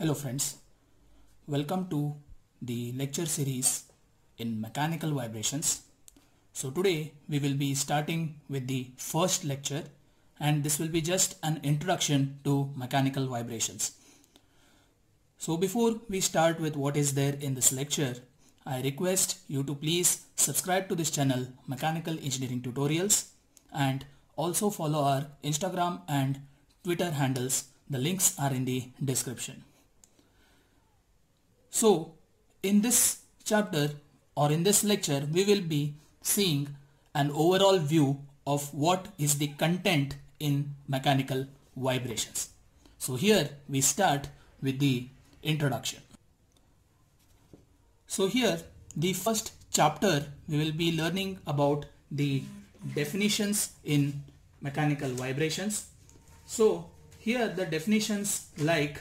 Hello friends, welcome to the lecture series in mechanical vibrations. So today we will be starting with the first lecture and this will be just an introduction to mechanical vibrations. So before we start with what is there in this lecture, I request you to please subscribe to this channel Mechanical Engineering Tutorials and also follow our Instagram and Twitter handles. The links are in the description. So in this chapter or in this lecture we will be seeing an overall view of what is the content in mechanical vibrations. So here we start with the introduction. So here the first chapter we will be learning about the definitions in mechanical vibrations. So here the definitions like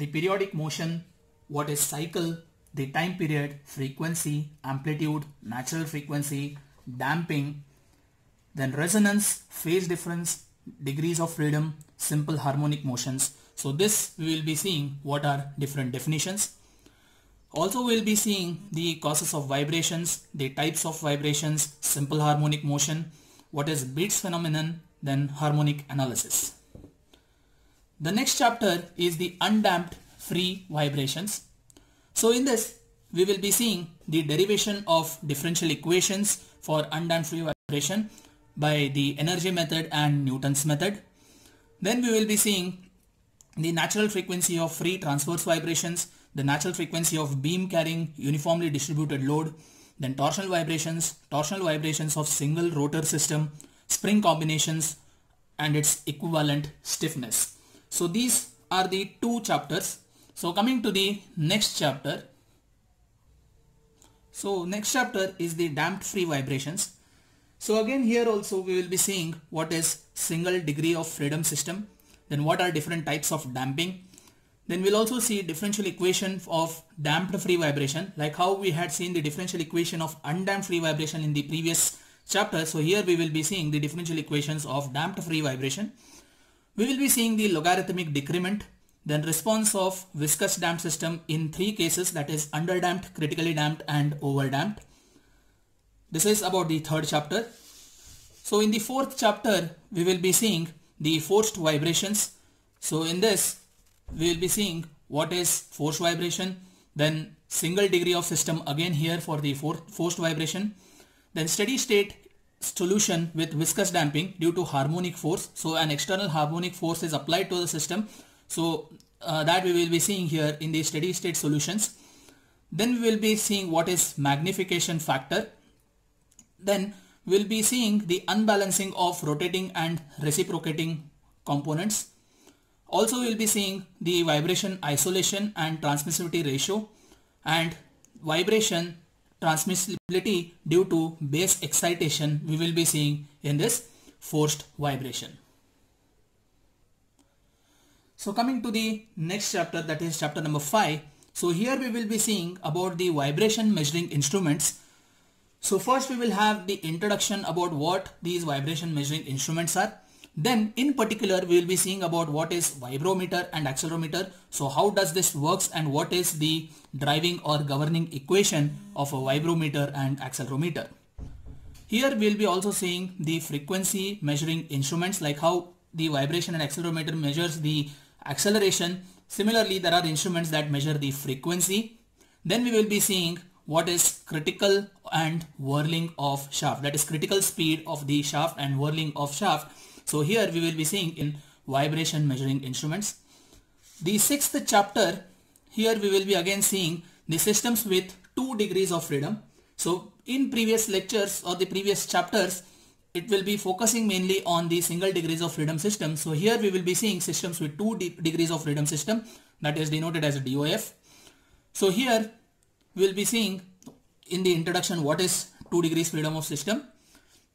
the periodic motion, what is cycle, the time period, frequency, amplitude, natural frequency, damping, then resonance, phase difference, degrees of freedom, simple harmonic motions. So this we will be seeing what are different definitions. Also we will be seeing the causes of vibrations, the types of vibrations, simple harmonic motion, what is Beats phenomenon, then harmonic analysis. The next chapter is the undamped free vibrations. So in this we will be seeing the derivation of differential equations for undamped free vibration by the energy method and Newton's method. Then we will be seeing the natural frequency of free transverse vibrations, the natural frequency of beam carrying uniformly distributed load, then torsional vibrations, torsional vibrations of single rotor system, spring combinations and its equivalent stiffness. So these are the two chapters. So coming to the next chapter. So next chapter is the damped free vibrations. So again here also we will be seeing what is single degree of freedom system. Then what are different types of damping. Then we'll also see differential equation of damped free vibration like how we had seen the differential equation of undamped free vibration in the previous chapter. So here we will be seeing the differential equations of damped free vibration. We will be seeing the logarithmic decrement, then response of viscous damped system in three cases that is underdamped, critically damped and overdamped. This is about the third chapter. So in the fourth chapter, we will be seeing the forced vibrations. So in this, we will be seeing what is forced vibration, then single degree of system again here for the forced vibration, then steady state solution with viscous damping due to harmonic force. So an external harmonic force is applied to the system. So uh, that we will be seeing here in the steady state solutions. Then we will be seeing what is magnification factor. Then we'll be seeing the unbalancing of rotating and reciprocating components. Also we'll be seeing the vibration isolation and transmissivity ratio and vibration transmissibility due to base excitation we will be seeing in this forced vibration. So coming to the next chapter that is chapter number 5. So here we will be seeing about the vibration measuring instruments. So first we will have the introduction about what these vibration measuring instruments are. Then in particular we will be seeing about what is vibrometer and accelerometer. So how does this works and what is the driving or governing equation of a vibrometer and accelerometer. Here we will be also seeing the frequency measuring instruments like how the vibration and accelerometer measures the acceleration. Similarly there are instruments that measure the frequency. Then we will be seeing what is critical and whirling of shaft that is critical speed of the shaft and whirling of shaft so here we will be seeing in vibration measuring instruments. The sixth chapter, here we will be again seeing the systems with 2 degrees of freedom. So in previous lectures or the previous chapters, it will be focusing mainly on the single degrees of freedom system. So here we will be seeing systems with 2 de degrees of freedom system that is denoted as a DOF. So here we will be seeing in the introduction what is 2 degrees freedom of system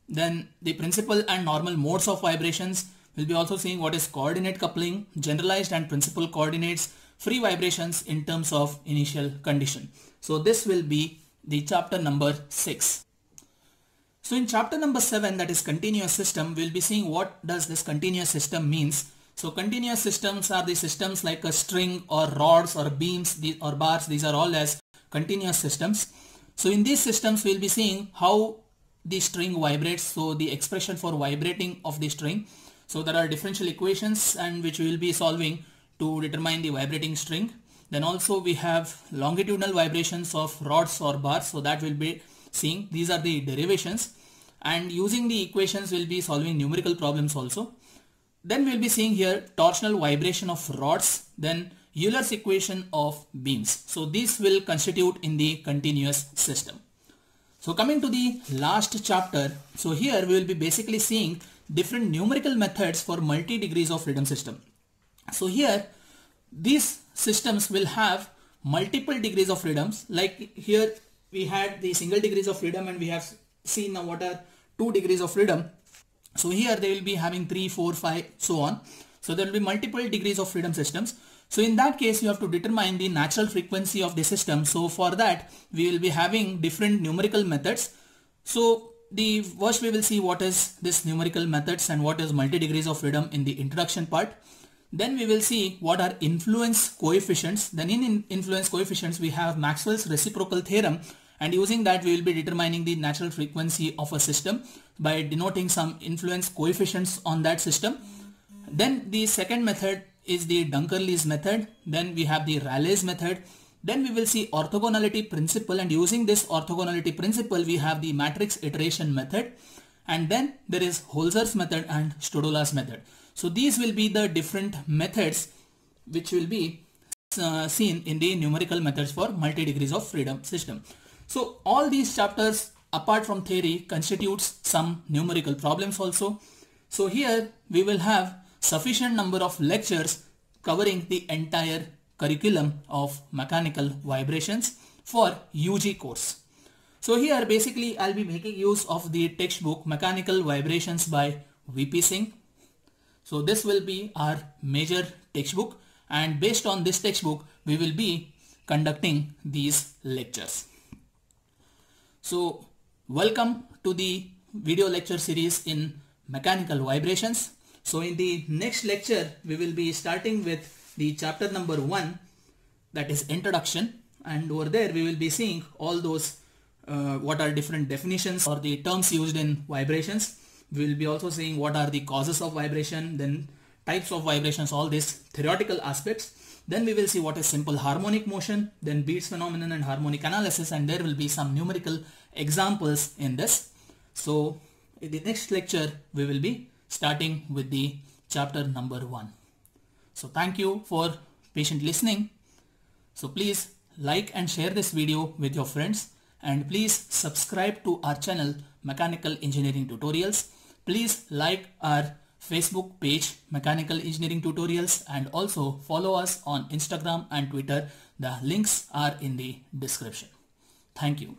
then the principal and normal modes of vibrations We'll be also seeing what is coordinate coupling, generalized and principal coordinates, free vibrations in terms of initial condition. So this will be the chapter number 6. So in chapter number 7 that is continuous system we'll be seeing what does this continuous system means. So continuous systems are the systems like a string or rods or beams or bars. These are all as continuous systems. So in these systems we'll be seeing how the string vibrates. So the expression for vibrating of the string. So there are differential equations and which we will be solving to determine the vibrating string. Then also we have longitudinal vibrations of rods or bars. So that will be seeing these are the derivations and using the equations we'll be solving numerical problems also. Then we'll be seeing here torsional vibration of rods then Euler's equation of beams. So these will constitute in the continuous system. So coming to the last chapter, so here we will be basically seeing different numerical methods for multi degrees of freedom system. So here these systems will have multiple degrees of freedoms like here we had the single degrees of freedom and we have seen now what are two degrees of freedom. So here they will be having three, four, five, so on. So there will be multiple degrees of freedom systems. So in that case, you have to determine the natural frequency of the system. So for that, we will be having different numerical methods. So the first we will see what is this numerical methods and what is multi degrees of freedom in the introduction part. Then we will see what are influence coefficients. Then in influence coefficients, we have Maxwell's reciprocal theorem and using that we will be determining the natural frequency of a system by denoting some influence coefficients on that system. Then the second method is the Dunkerley's method. Then we have the Rayleigh's method. Then we will see orthogonality principle and using this orthogonality principle we have the matrix iteration method and then there is Holzer's method and Stodola's method. So these will be the different methods which will be uh, seen in the numerical methods for multi degrees of freedom system. So all these chapters apart from theory constitutes some numerical problems also. So here we will have sufficient number of lectures covering the entire curriculum of mechanical vibrations for UG course. So here basically I'll be making use of the textbook Mechanical Vibrations by VP Singh. So this will be our major textbook and based on this textbook we will be conducting these lectures. So welcome to the video lecture series in mechanical vibrations. So in the next lecture, we will be starting with the chapter number one, that is introduction. And over there, we will be seeing all those uh, what are different definitions or the terms used in vibrations. We will be also seeing what are the causes of vibration, then types of vibrations, all these theoretical aspects. Then we will see what is simple harmonic motion, then Beats phenomenon and harmonic analysis, and there will be some numerical examples in this. So in the next lecture, we will be starting with the chapter number 1. So thank you for patient listening. So please like and share this video with your friends and please subscribe to our channel Mechanical Engineering Tutorials. Please like our Facebook page Mechanical Engineering Tutorials and also follow us on Instagram and Twitter. The links are in the description. Thank you.